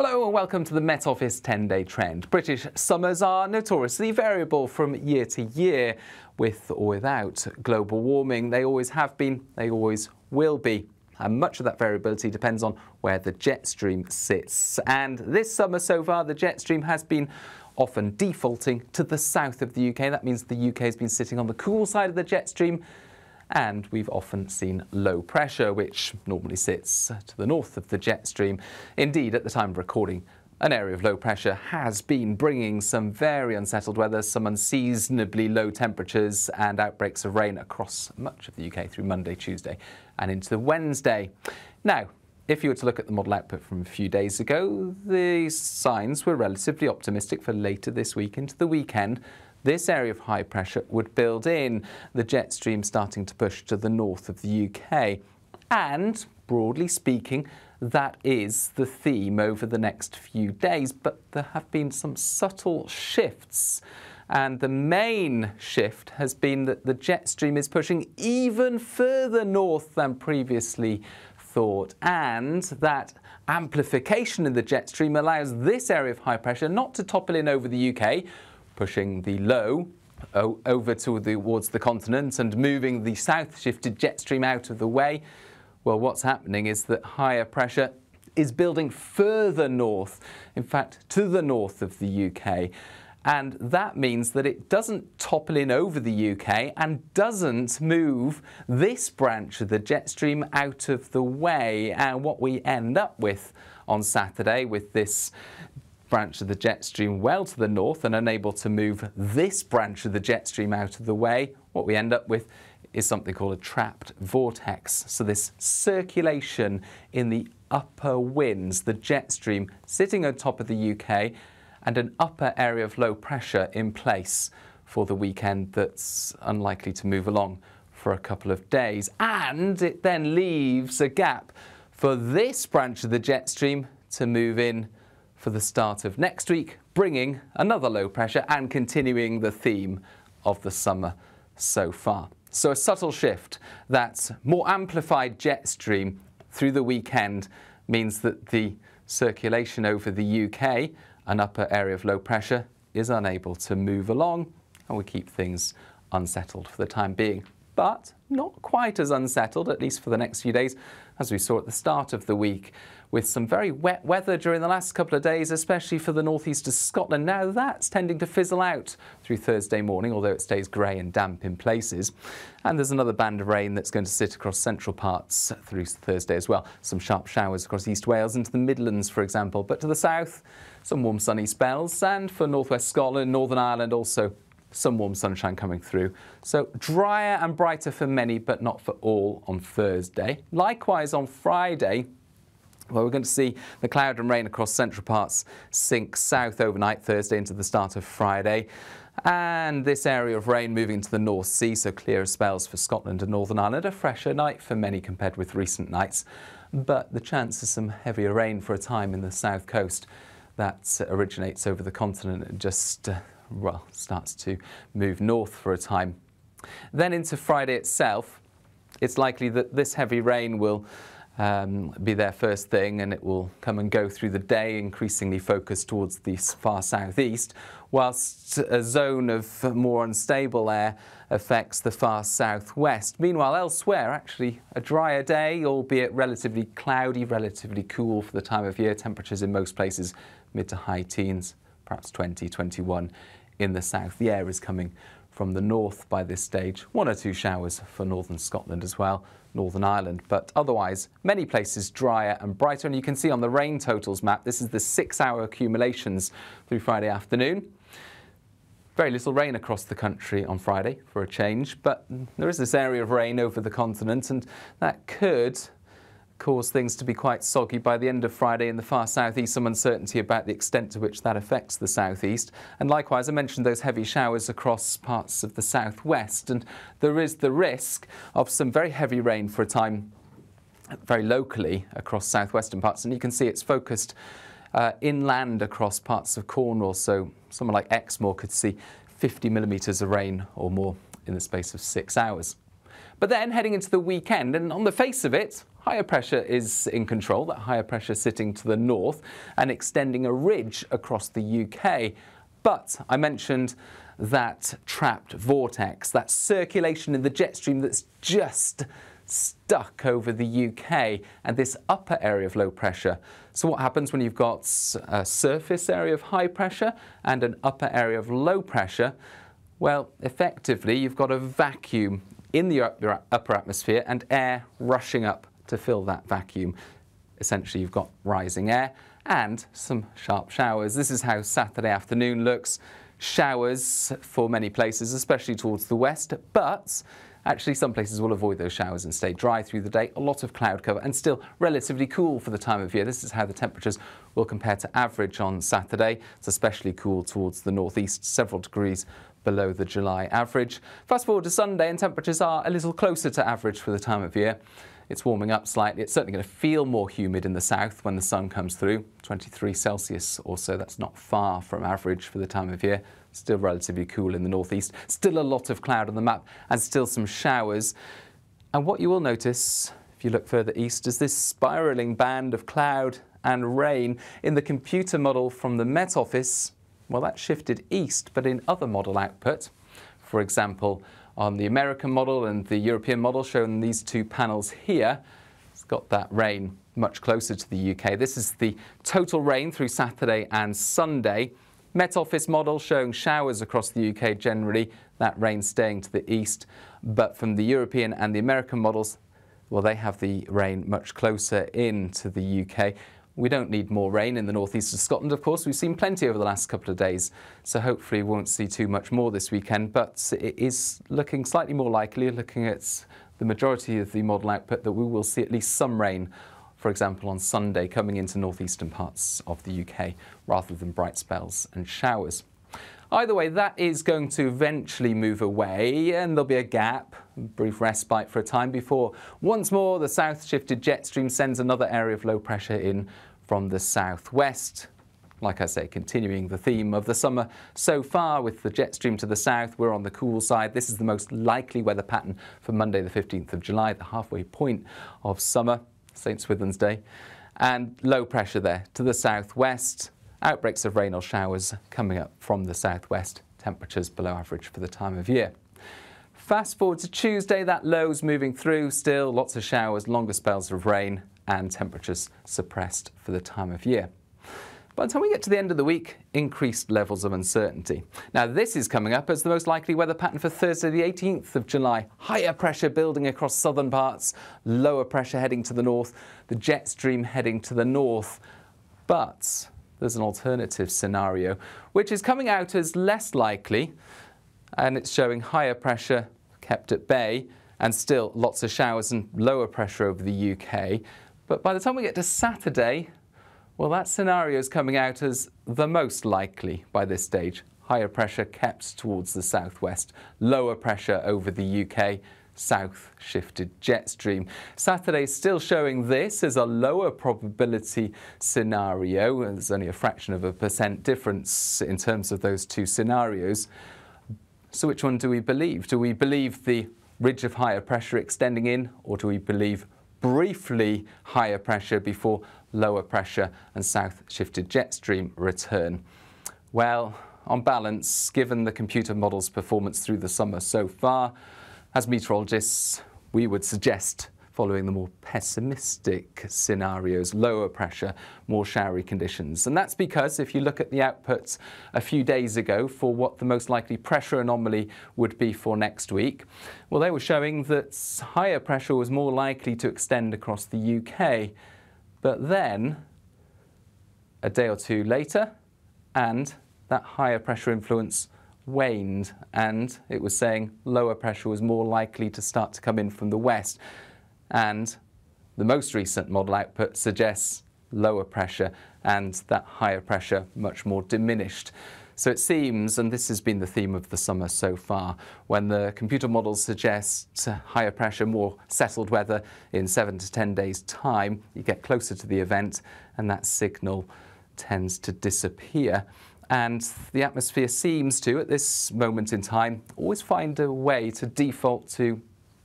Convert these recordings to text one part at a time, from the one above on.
Hello and welcome to the Met Office 10 day trend. British summers are notoriously variable from year to year, with or without global warming. They always have been, they always will be. And much of that variability depends on where the jet stream sits. And this summer so far, the jet stream has been often defaulting to the south of the UK. That means the UK has been sitting on the cool side of the jet stream and we've often seen low pressure, which normally sits to the north of the jet stream. Indeed, at the time of recording, an area of low pressure has been bringing some very unsettled weather, some unseasonably low temperatures and outbreaks of rain across much of the UK through Monday, Tuesday and into Wednesday. Now, if you were to look at the model output from a few days ago, the signs were relatively optimistic for later this week into the weekend this area of high pressure would build in the jet stream starting to push to the north of the UK. And broadly speaking, that is the theme over the next few days. But there have been some subtle shifts. And the main shift has been that the jet stream is pushing even further north than previously thought, and that amplification in the jet stream allows this area of high pressure not to topple in over the UK, pushing the low over towards the continent and moving the south shifted jet stream out of the way. Well, what's happening is that higher pressure is building further north, in fact, to the north of the UK. And that means that it doesn't topple in over the UK and doesn't move this branch of the jet stream out of the way. And what we end up with on Saturday with this branch of the jet stream well to the north and unable to move this branch of the jet stream out of the way, what we end up with is something called a trapped vortex. So this circulation in the upper winds, the jet stream sitting on top of the UK and an upper area of low pressure in place for the weekend that's unlikely to move along for a couple of days. And it then leaves a gap for this branch of the jet stream to move in for the start of next week, bringing another low pressure and continuing the theme of the summer so far. So a subtle shift, that more amplified jet stream through the weekend means that the circulation over the UK, an upper area of low pressure, is unable to move along and we keep things unsettled for the time being. But not quite as unsettled, at least for the next few days, as we saw at the start of the week with some very wet weather during the last couple of days, especially for the northeast of Scotland. Now that's tending to fizzle out through Thursday morning, although it stays grey and damp in places. And there's another band of rain that's going to sit across central parts through Thursday as well. Some sharp showers across East Wales into the Midlands, for example. But to the south, some warm sunny spells. And for northwest Scotland, Northern Ireland also some warm sunshine coming through. So drier and brighter for many, but not for all on Thursday. Likewise on Friday, well, we're going to see the cloud and rain across central parts sink south overnight Thursday into the start of Friday. And this area of rain moving to the North Sea, so clearer spells for Scotland and Northern Ireland. A fresher night for many compared with recent nights, but the chance of some heavier rain for a time in the south coast that originates over the continent and just, uh, well, starts to move north for a time. Then into Friday itself, it's likely that this heavy rain will um, be there first thing and it will come and go through the day, increasingly focused towards the far southeast, whilst a zone of more unstable air affects the far southwest. Meanwhile, elsewhere, actually a drier day, albeit relatively cloudy, relatively cool for the time of year. Temperatures in most places mid to high teens, perhaps 20, 21 in the south. The air is coming from the north by this stage. One or two showers for northern Scotland as well. Northern Ireland, but otherwise many places drier and brighter. And you can see on the rain totals map, this is the six hour accumulations through Friday afternoon. Very little rain across the country on Friday for a change, but there is this area of rain over the continent and that could cause things to be quite soggy by the end of Friday in the far southeast. Some uncertainty about the extent to which that affects the southeast. And likewise, I mentioned those heavy showers across parts of the southwest. And there is the risk of some very heavy rain for a time very locally across southwestern parts. And you can see it's focused uh, inland across parts of Cornwall. So someone like Exmoor could see 50 millimetres of rain or more in the space of six hours. But then heading into the weekend, and on the face of it, higher pressure is in control, that higher pressure sitting to the north and extending a ridge across the UK. But I mentioned that trapped vortex, that circulation in the jet stream that's just stuck over the UK and this upper area of low pressure. So what happens when you've got a surface area of high pressure and an upper area of low pressure? Well, effectively, you've got a vacuum in the upper atmosphere and air rushing up to fill that vacuum. Essentially, you've got rising air and some sharp showers. This is how Saturday afternoon looks. Showers for many places, especially towards the west, but Actually, some places will avoid those showers and stay dry through the day. A lot of cloud cover and still relatively cool for the time of year. This is how the temperatures will compare to average on Saturday. It's especially cool towards the northeast, several degrees below the July average. Fast forward to Sunday and temperatures are a little closer to average for the time of year. It's warming up slightly. It's certainly going to feel more humid in the south when the sun comes through. 23 Celsius or so. That's not far from average for the time of year. Still relatively cool in the northeast. Still a lot of cloud on the map and still some showers. And what you will notice if you look further east is this spiralling band of cloud and rain in the computer model from the Met Office. Well, that shifted east, but in other model output, for example, on the American model and the European model shown in these two panels here. It's got that rain much closer to the UK. This is the total rain through Saturday and Sunday. Met Office model showing showers across the UK generally, that rain staying to the east. But from the European and the American models, well, they have the rain much closer in to the UK. We don't need more rain in the northeast of Scotland, of course. We've seen plenty over the last couple of days, so hopefully we won't see too much more this weekend. But it is looking slightly more likely, looking at the majority of the model output, that we will see at least some rain, for example, on Sunday coming into northeastern parts of the UK, rather than bright spells and showers. Either way, that is going to eventually move away and there'll be a gap, a brief respite for a time before once more the south shifted jet stream sends another area of low pressure in from the southwest. Like I say, continuing the theme of the summer so far with the jet stream to the south, we're on the cool side. This is the most likely weather pattern for Monday, the 15th of July, the halfway point of summer, St. Swithin's Day. And low pressure there to the southwest. Outbreaks of rain or showers coming up from the southwest, temperatures below average for the time of year. Fast forward to Tuesday, that low's moving through still, lots of showers, longer spells of rain and temperatures suppressed for the time of year. By the time we get to the end of the week, increased levels of uncertainty. Now, this is coming up as the most likely weather pattern for Thursday, the 18th of July. Higher pressure building across southern parts, lower pressure heading to the north, the jet stream heading to the north. But there's an alternative scenario, which is coming out as less likely, and it's showing higher pressure kept at bay, and still lots of showers and lower pressure over the UK. But by the time we get to Saturday, well, that scenario is coming out as the most likely by this stage. Higher pressure kept towards the southwest, lower pressure over the UK, south shifted jet stream. Saturday is still showing this as a lower probability scenario. There's only a fraction of a percent difference in terms of those two scenarios. So which one do we believe? Do we believe the ridge of higher pressure extending in or do we believe briefly higher pressure before lower pressure and south shifted jet stream return? Well, on balance, given the computer model's performance through the summer so far, as meteorologists, we would suggest following the more pessimistic scenarios, lower pressure, more showery conditions. And that's because if you look at the outputs a few days ago for what the most likely pressure anomaly would be for next week, well, they were showing that higher pressure was more likely to extend across the UK. But then, a day or two later, and that higher pressure influence waned and it was saying lower pressure was more likely to start to come in from the west. And the most recent model output suggests lower pressure and that higher pressure much more diminished. So it seems, and this has been the theme of the summer so far, when the computer models suggest higher pressure, more settled weather in seven to 10 days' time, you get closer to the event and that signal tends to disappear. And the atmosphere seems to, at this moment in time, always find a way to default to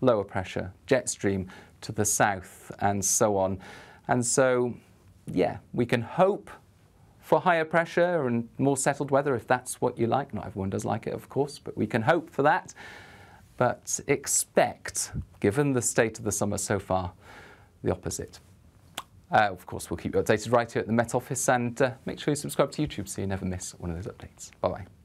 lower pressure, jet stream, to the south and so on. And so, yeah, we can hope for higher pressure and more settled weather if that's what you like. Not everyone does like it, of course, but we can hope for that. But expect, given the state of the summer so far, the opposite. Uh, of course, we'll keep you updated right here at the Met Office and uh, make sure you subscribe to YouTube so you never miss one of those updates. Bye bye.